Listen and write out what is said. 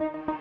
you.